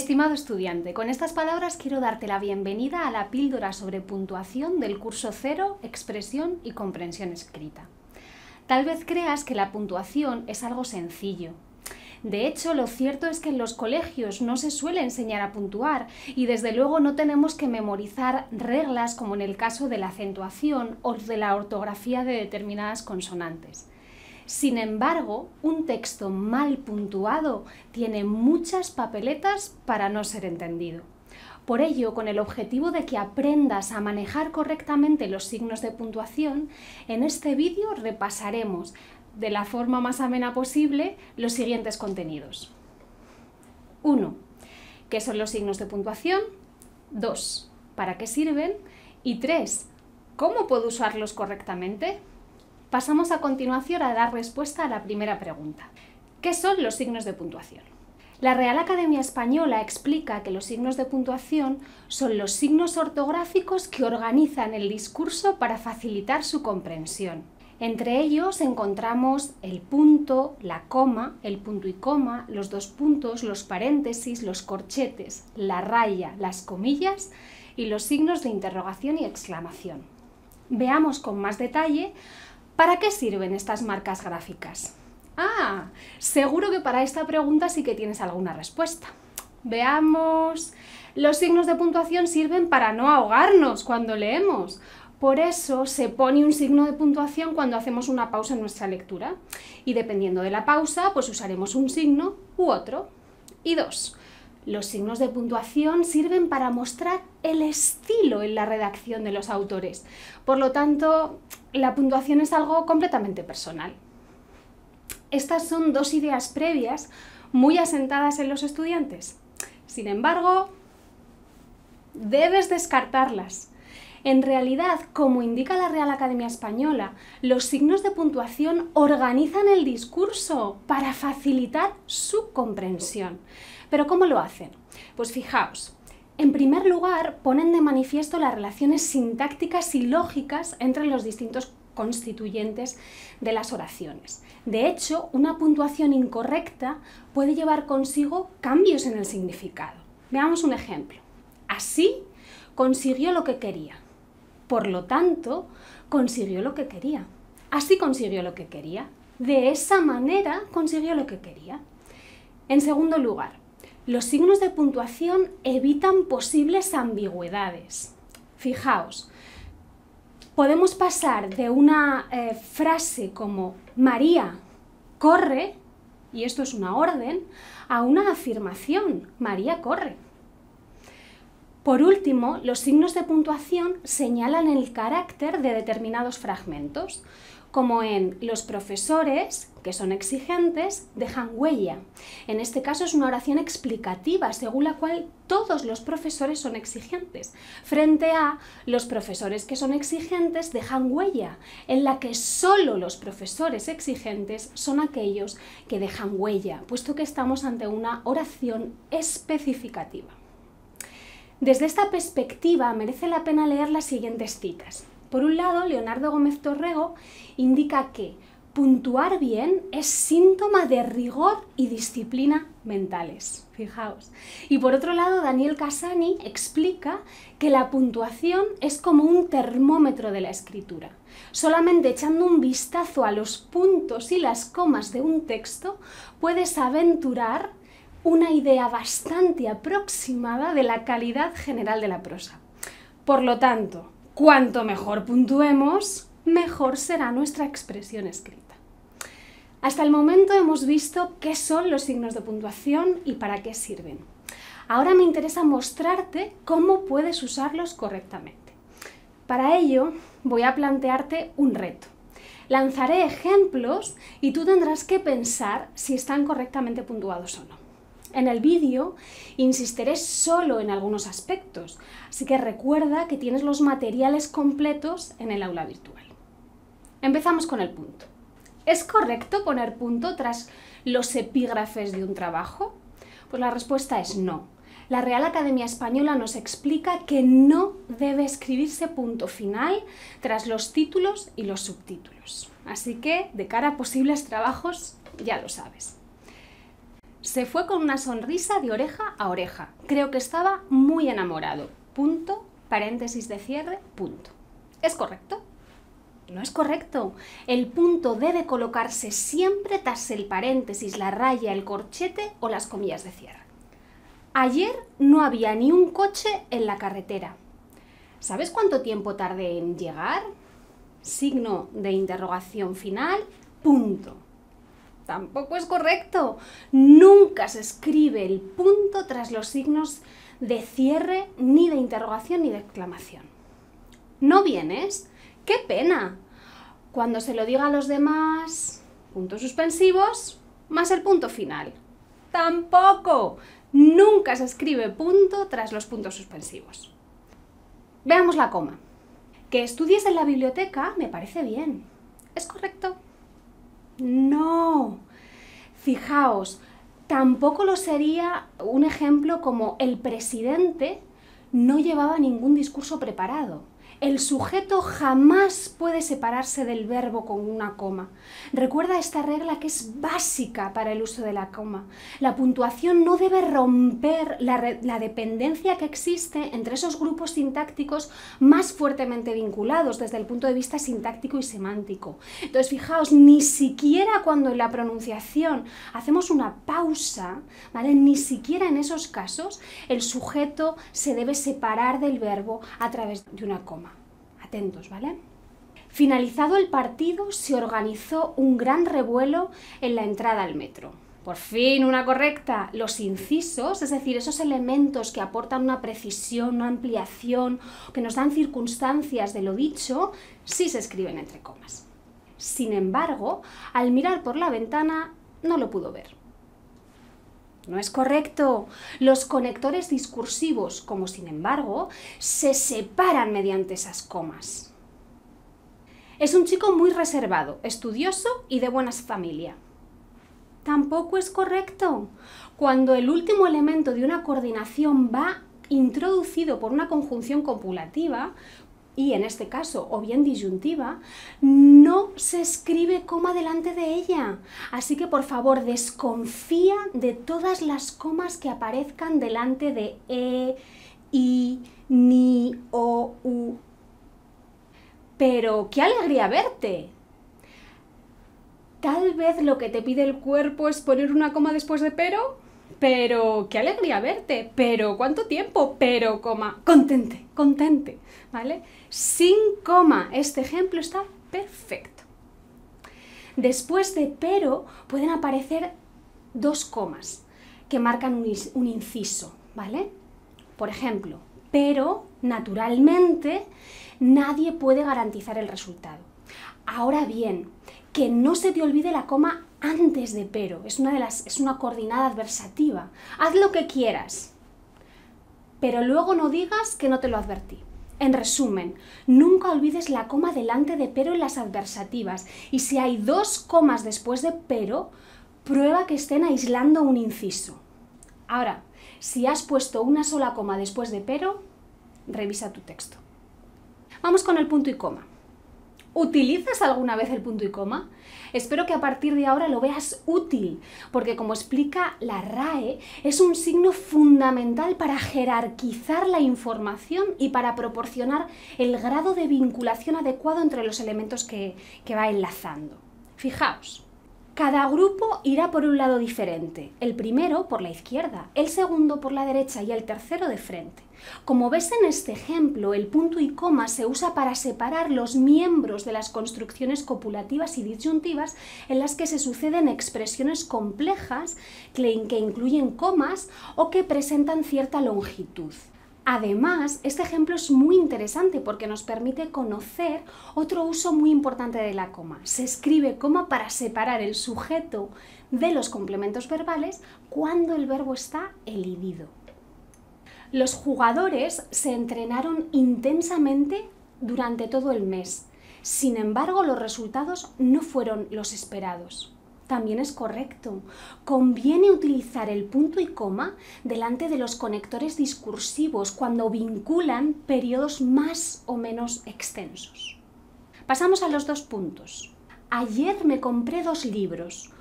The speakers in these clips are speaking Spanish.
Estimado estudiante, con estas palabras quiero darte la bienvenida a la píldora sobre puntuación del curso cero, expresión y comprensión escrita. Tal vez creas que la puntuación es algo sencillo. De hecho, lo cierto es que en los colegios no se suele enseñar a puntuar y desde luego no tenemos que memorizar reglas como en el caso de la acentuación o de la ortografía de determinadas consonantes. Sin embargo, un texto mal puntuado tiene muchas papeletas para no ser entendido. Por ello, con el objetivo de que aprendas a manejar correctamente los signos de puntuación, en este vídeo repasaremos de la forma más amena posible los siguientes contenidos. 1. ¿Qué son los signos de puntuación? 2. ¿Para qué sirven? Y 3. ¿Cómo puedo usarlos correctamente? Pasamos a continuación a dar respuesta a la primera pregunta. ¿Qué son los signos de puntuación? La Real Academia Española explica que los signos de puntuación son los signos ortográficos que organizan el discurso para facilitar su comprensión. Entre ellos encontramos el punto, la coma, el punto y coma, los dos puntos, los paréntesis, los corchetes, la raya, las comillas y los signos de interrogación y exclamación. Veamos con más detalle ¿Para qué sirven estas marcas gráficas? Ah, seguro que para esta pregunta sí que tienes alguna respuesta. Veamos. Los signos de puntuación sirven para no ahogarnos cuando leemos. Por eso se pone un signo de puntuación cuando hacemos una pausa en nuestra lectura. Y dependiendo de la pausa, pues usaremos un signo u otro. Y dos, los signos de puntuación sirven para mostrar el estilo en la redacción de los autores. Por lo tanto, la puntuación es algo completamente personal. Estas son dos ideas previas muy asentadas en los estudiantes. Sin embargo, debes descartarlas. En realidad, como indica la Real Academia Española, los signos de puntuación organizan el discurso para facilitar su comprensión. ¿Pero cómo lo hacen? Pues fijaos, en primer lugar, ponen de manifiesto las relaciones sintácticas y lógicas entre los distintos constituyentes de las oraciones. De hecho, una puntuación incorrecta puede llevar consigo cambios en el significado. Veamos un ejemplo. Así consiguió lo que quería. Por lo tanto, consiguió lo que quería. Así consiguió lo que quería. De esa manera consiguió lo que quería. En segundo lugar, los signos de puntuación evitan posibles ambigüedades. Fijaos, podemos pasar de una eh, frase como María corre, y esto es una orden, a una afirmación, María corre. Por último, los signos de puntuación señalan el carácter de determinados fragmentos como en los profesores, que son exigentes, dejan huella. En este caso es una oración explicativa, según la cual todos los profesores son exigentes, frente a los profesores que son exigentes dejan huella, en la que solo los profesores exigentes son aquellos que dejan huella, puesto que estamos ante una oración especificativa. Desde esta perspectiva merece la pena leer las siguientes citas. Por un lado, Leonardo Gómez Torrego indica que puntuar bien es síntoma de rigor y disciplina mentales. Fijaos. Y por otro lado, Daniel Casani explica que la puntuación es como un termómetro de la escritura. Solamente echando un vistazo a los puntos y las comas de un texto puedes aventurar una idea bastante aproximada de la calidad general de la prosa. Por lo tanto, Cuanto mejor puntuemos, mejor será nuestra expresión escrita. Hasta el momento hemos visto qué son los signos de puntuación y para qué sirven. Ahora me interesa mostrarte cómo puedes usarlos correctamente. Para ello voy a plantearte un reto. Lanzaré ejemplos y tú tendrás que pensar si están correctamente puntuados o no. En el vídeo insistiré solo en algunos aspectos, así que recuerda que tienes los materiales completos en el aula virtual. Empezamos con el punto. ¿Es correcto poner punto tras los epígrafes de un trabajo? Pues la respuesta es no. La Real Academia Española nos explica que no debe escribirse punto final tras los títulos y los subtítulos. Así que, de cara a posibles trabajos, ya lo sabes. Se fue con una sonrisa de oreja a oreja. Creo que estaba muy enamorado. Punto, paréntesis de cierre, punto. ¿Es correcto? No es correcto. El punto debe colocarse siempre tras el paréntesis, la raya, el corchete o las comillas de cierre. Ayer no había ni un coche en la carretera. ¿Sabes cuánto tiempo tardé en llegar? Signo de interrogación final, punto. Tampoco es correcto. Nunca se escribe el punto tras los signos de cierre, ni de interrogación, ni de exclamación. ¿No vienes? ¡Qué pena! Cuando se lo diga a los demás, puntos suspensivos, más el punto final. Tampoco. Nunca se escribe punto tras los puntos suspensivos. Veamos la coma. Que estudies en la biblioteca me parece bien. ¿Es correcto? Fijaos, tampoco lo sería un ejemplo como el presidente no llevaba ningún discurso preparado. El sujeto jamás puede separarse del verbo con una coma. Recuerda esta regla que es básica para el uso de la coma. La puntuación no debe romper la, dependencia que existe entre esos grupos sintácticos más fuertemente vinculados desde el punto de vista sintáctico y semántico. Entonces, fijaos, ni siquiera cuando en la pronunciación hacemos una pausa, ¿vale? Ni siquiera en esos casos el sujeto se debe separar del verbo a través de una coma. Atentos, ¿vale? Finalizado el partido, se organizó un gran revuelo en la entrada al metro. Por fin, una correcta. Los incisos, es decir, esos elementos que aportan una precisión, una ampliación, que nos dan circunstancias de lo dicho, sí se escriben entre comas. Sin embargo, al mirar por la ventana, no lo pudo ver. No es correcto. Los conectores discursivos, como sin embargo, se separan mediante esas comas. Es un chico muy reservado, estudioso y de buena familia. Tampoco es correcto. Cuando el último elemento de una coordinación va introducido por una conjunción copulativa, y en este caso o bien disyuntiva, no se escribe coma delante de ella. Así que por favor desconfía de todas las comas que aparezcan delante de e, i, ni, o, u. Pero qué alegría verte. Tal vez lo que te pide el cuerpo es poner una coma después de pero pero qué alegría verte, pero cuánto tiempo, pero coma, contente, contente, ¿vale? Sin coma, este ejemplo está perfecto. Después de pero pueden aparecer dos comas que marcan un, un inciso, ¿vale? Por ejemplo, pero naturalmente nadie puede garantizar el resultado. Ahora bien, que no se te olvide la coma antes de pero. Es una, de las, es una coordinada adversativa. Haz lo que quieras, pero luego no digas que no te lo advertí. En resumen, nunca olvides la coma delante de pero en las adversativas. Y si hay dos comas después de pero, prueba que estén aislando un inciso. Ahora, si has puesto una sola coma después de pero, revisa tu texto. Vamos con el punto y coma. ¿Utilizas alguna vez el punto y coma? Espero que a partir de ahora lo veas útil, porque como explica la RAE, es un signo fundamental para jerarquizar la información y para proporcionar el grado de vinculación adecuado entre los elementos que, que va enlazando. Fijaos, cada grupo irá por un lado diferente, el primero por la izquierda, el segundo por la derecha y el tercero de frente. Como ves en este ejemplo, el punto y coma se usa para separar los miembros de las construcciones copulativas y disyuntivas en las que se suceden expresiones complejas que incluyen comas o que presentan cierta longitud. Además, este ejemplo es muy interesante porque nos permite conocer otro uso muy importante de la coma. Se escribe coma para separar el sujeto de los complementos verbales cuando el verbo está elidido. Los jugadores se entrenaron intensamente durante todo el mes. Sin embargo, los resultados no fueron los esperados. También es correcto. Conviene utilizar el punto y coma delante de los conectores discursivos cuando vinculan periodos más o menos extensos. Pasamos a los dos puntos. Ayer me compré dos libros,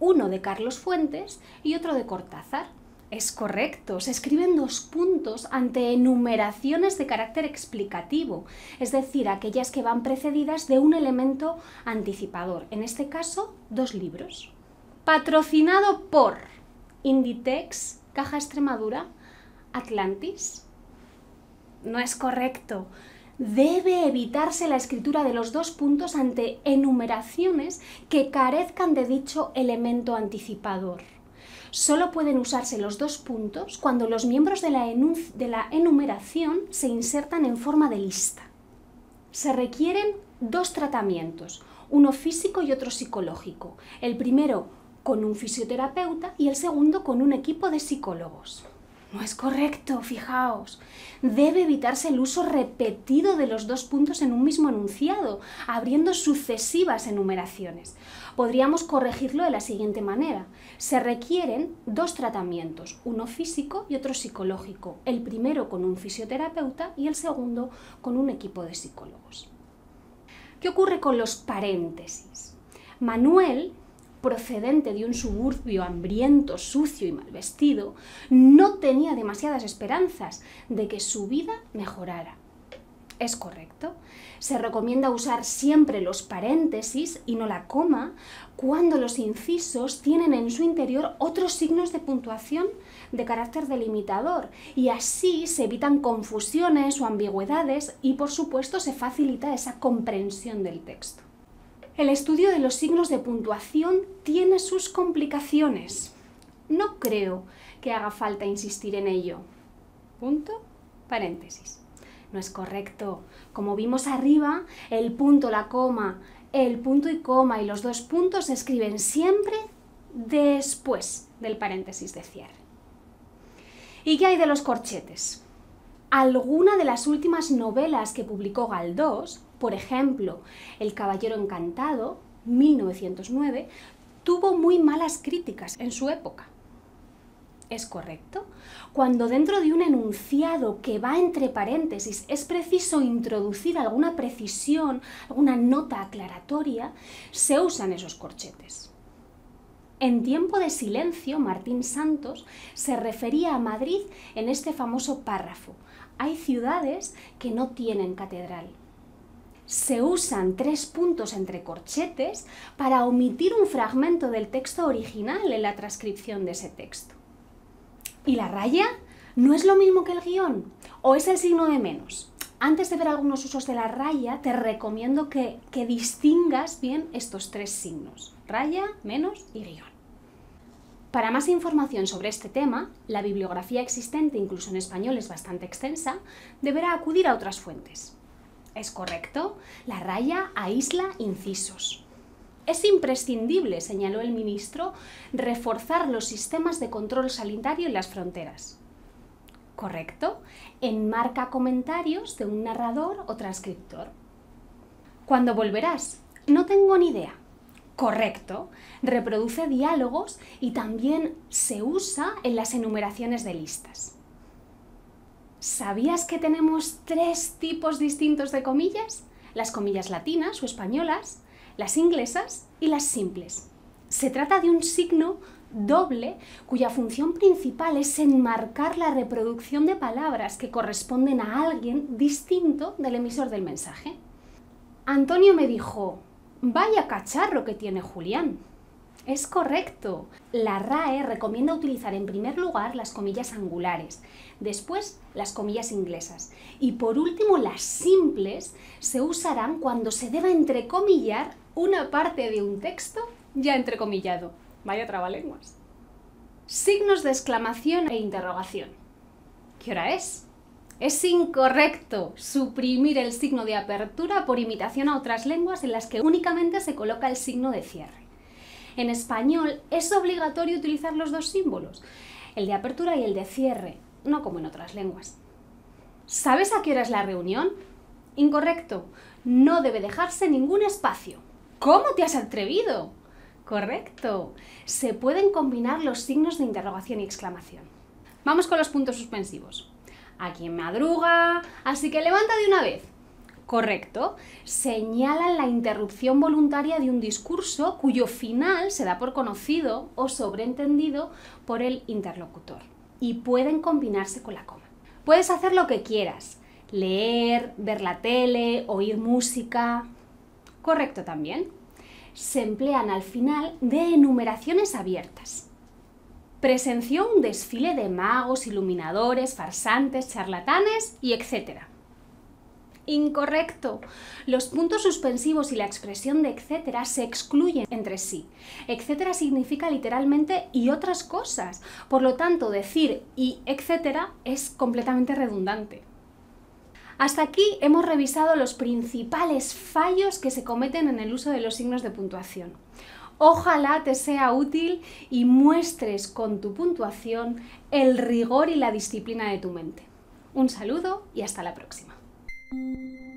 uno de Carlos Fuentes y otro de Cortázar. Es correcto, se escriben dos puntos ante enumeraciones de carácter explicativo, es decir, aquellas que van precedidas de un elemento anticipador, en este caso, dos libros. Patrocinado por Inditex, Caja Extremadura, Atlantis. No es correcto. Debe evitarse la escritura de los dos puntos ante enumeraciones que carezcan de dicho elemento anticipador solo pueden usarse los dos puntos cuando los miembros de la, de la enumeración se insertan en forma de lista. Se requieren dos tratamientos, uno físico y otro psicológico. El primero con un fisioterapeuta y el segundo con un equipo de psicólogos. No es correcto, fijaos. Debe evitarse el uso repetido de los dos puntos en un mismo enunciado, abriendo sucesivas enumeraciones. Podríamos corregirlo de la siguiente manera. Se requieren dos tratamientos, uno físico y otro psicológico, el primero con un fisioterapeuta y el segundo con un equipo de psicólogos. ¿Qué ocurre con los paréntesis? Manuel procedente de un suburbio hambriento, sucio y mal vestido, no tenía demasiadas esperanzas de que su vida mejorara. ¿Es correcto? Se recomienda usar siempre los paréntesis y no la coma cuando los incisos tienen en su interior otros signos de puntuación de carácter delimitador y así se evitan confusiones o ambigüedades y por supuesto se facilita esa comprensión del texto. El estudio de los signos de puntuación tiene sus complicaciones. No creo que haga falta insistir en ello. Punto, paréntesis. No es correcto. Como vimos arriba, el punto, la coma, el punto y coma y los dos puntos se escriben siempre después del paréntesis de cierre. ¿Y qué hay de los corchetes? Alguna de las últimas novelas que publicó Galdós por ejemplo, El Caballero Encantado, 1909, tuvo muy malas críticas en su época. ¿Es correcto? Cuando dentro de un enunciado que va entre paréntesis es preciso introducir alguna precisión, alguna nota aclaratoria, se usan esos corchetes. En tiempo de silencio, Martín Santos se refería a Madrid en este famoso párrafo. Hay ciudades que no tienen catedral se usan tres puntos entre corchetes para omitir un fragmento del texto original en la transcripción de ese texto. ¿Y la raya? ¿No es lo mismo que el guion? ¿O es el signo de menos? Antes de ver algunos usos de la raya, te recomiendo que, que distingas bien estos tres signos, raya, menos y guion. Para más información sobre este tema, la bibliografía existente, incluso en español, es bastante extensa, deberá acudir a otras fuentes. Es correcto, la raya aísla incisos. Es imprescindible, señaló el ministro, reforzar los sistemas de control sanitario en las fronteras. Correcto, enmarca comentarios de un narrador o transcriptor. ¿Cuándo volverás? No tengo ni idea. Correcto, reproduce diálogos y también se usa en las enumeraciones de listas. ¿Sabías que tenemos tres tipos distintos de comillas? Las comillas latinas o españolas, las inglesas y las simples. Se trata de un signo doble cuya función principal es enmarcar la reproducción de palabras que corresponden a alguien distinto del emisor del mensaje. Antonio me dijo, vaya cacharro que tiene Julián. Es correcto. La RAE recomienda utilizar en primer lugar las comillas angulares, después las comillas inglesas y por último las simples se usarán cuando se deba entrecomillar una parte de un texto ya entrecomillado. Vaya trabalenguas. Signos de exclamación e interrogación. ¿Qué hora es? Es incorrecto suprimir el signo de apertura por imitación a otras lenguas en las que únicamente se coloca el signo de cierre. En español es obligatorio utilizar los dos símbolos, el de apertura y el de cierre, no como en otras lenguas. ¿Sabes a qué hora es la reunión? Incorrecto. No debe dejarse ningún espacio. ¿Cómo te has atrevido? Correcto. Se pueden combinar los signos de interrogación y exclamación. Vamos con los puntos suspensivos. A quien madruga, así que levanta de una vez. Correcto. Señalan la interrupción voluntaria de un discurso cuyo final se da por conocido o sobreentendido por el interlocutor. Y pueden combinarse con la coma. Puedes hacer lo que quieras. Leer, ver la tele, oír música. Correcto también. Se emplean al final de enumeraciones abiertas. Presenció un desfile de magos, iluminadores, farsantes, charlatanes y etcétera. Incorrecto. Los puntos suspensivos y la expresión de etcétera se excluyen entre sí. Etcétera significa literalmente y otras cosas. Por lo tanto, decir y etcétera es completamente redundante. Hasta aquí hemos revisado los principales fallos que se cometen en el uso de los signos de puntuación. Ojalá te sea útil y muestres con tu puntuación el rigor y la disciplina de tu mente. Un saludo y hasta la próxima. Música